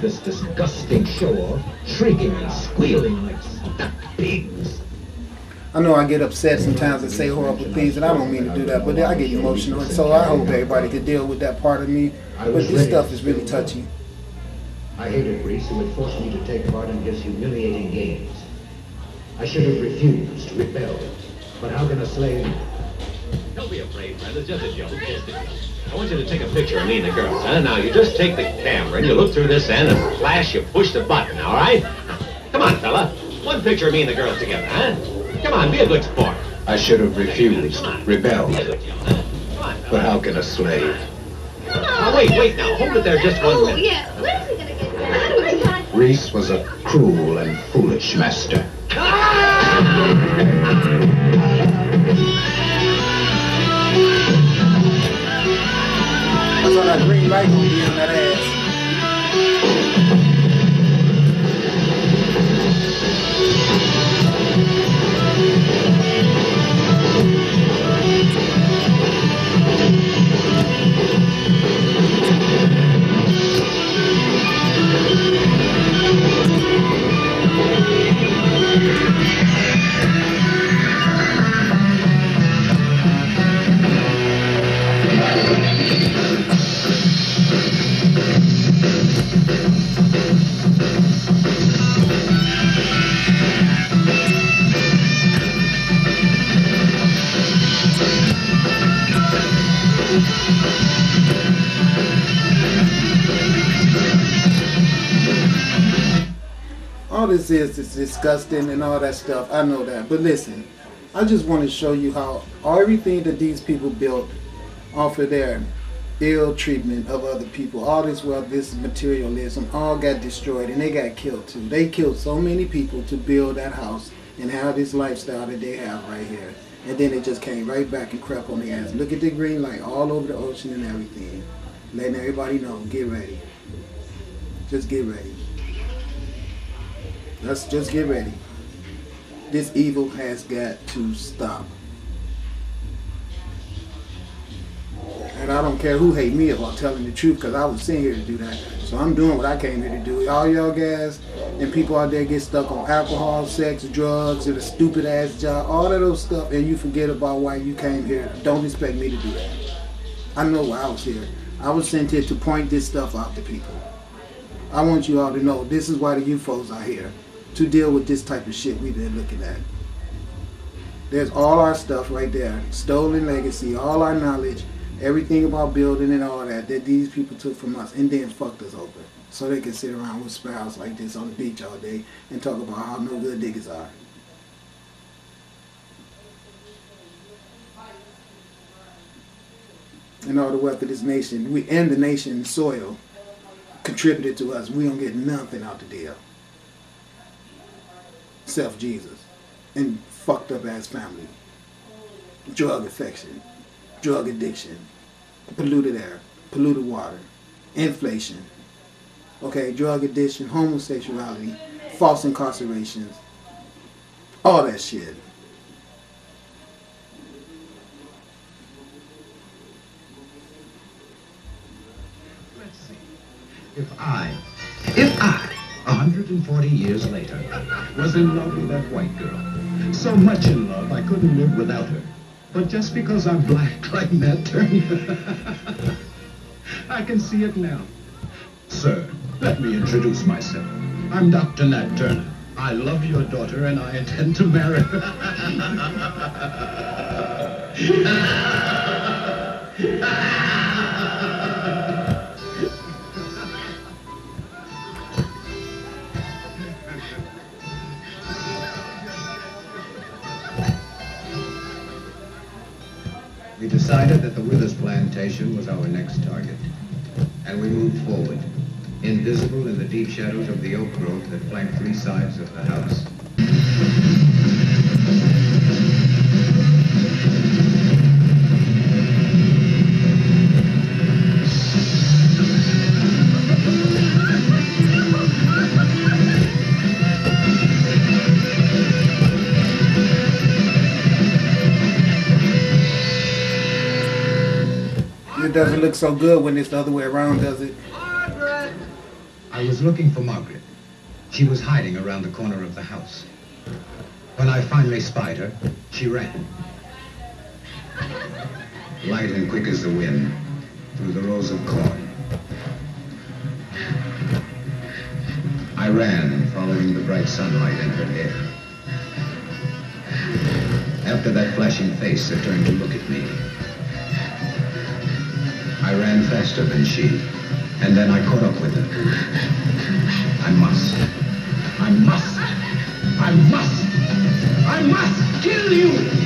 this disgusting show-off, shrieking and squealing like stuck pigs. I know I get upset sometimes and say horrible things, and I don't mean to do that, but I get emotional, and so I hope everybody can deal with that part of me. But this stuff is really touchy. I hated Reese, who had forced me to take part in his humiliating games. I should have refused, rebelled. But how can a slave... Don't be afraid, friend. It's just a joke. Just a joke. I want you to take a picture of me and the girls, huh? Now, you just take the camera and you look through this end and flash, you push the button, all right? Come on, fella. One picture of me and the girls together, huh? Come on, be a good sport. I should have refused, rebelled. Be a good joke, huh? But how can a slave? Now, wait, wait now. Hold it there just one oh, minute. Oh, yeah. When's he gonna get that? Reese was a cruel and foolish master. Ah! that green all this is is disgusting and all that stuff. I know that. But listen, I just want to show you how everything that these people built off of their ill treatment of other people, all this wealth, this materialism, all got destroyed and they got killed too. They killed so many people to build that house and have this lifestyle that they have right here. And then it just came right back and crept on the ass. Look at the green light all over the ocean and everything. Letting everybody know, get ready. Just get ready. Let's just get ready. This evil has got to stop. And I don't care who hate me about telling the truth because I was sent here to do that. So I'm doing what I came here to do. All y'all guys and people out there get stuck on alcohol, sex, drugs, and a stupid ass job, all of those stuff, and you forget about why you came here. Don't expect me to do that. I know why I was here. I was sent here to point this stuff out to people. I want you all to know this is why the UFOs are here to deal with this type of shit we've been looking at. There's all our stuff right there, stolen legacy, all our knowledge, everything about building and all that that these people took from us and then fucked us over. So they can sit around with spouses like this on the beach all day and talk about how no good niggas are. And all the wealth of this nation, we and the nation's soil contributed to us. We don't get nothing out the deal. Except Jesus. And fucked up ass family. Drug affection. Drug addiction. Polluted air. Polluted water. Inflation. Okay, drug addiction, homosexuality, false incarcerations. All that shit. If I, if I, 140 years later, was in love with that white girl, so much in love I couldn't live without her, but just because I'm black like Nat Turner, I can see it now. Sir, let me introduce myself. I'm Dr. Nat Turner. I love your daughter and I intend to marry her. We decided that the Withers plantation was our next target, and we moved forward, invisible in the deep shadows of the oak grove that flanked three sides of the house. Doesn't look so good when it's the other way around, does it? I I was looking for Margaret. She was hiding around the corner of the house. When I finally spied her, she ran. Light and quick as the wind, through the rows of corn. I ran, following the bright sunlight in her hair. After that flashing face that turned to look at me, I ran faster than she, and then I caught up with her. I must. I must. I must. I must kill you!